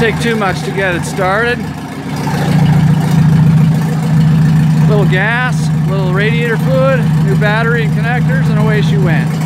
take too much to get it started. Little gas, little radiator fluid, new battery and connectors, and away she went.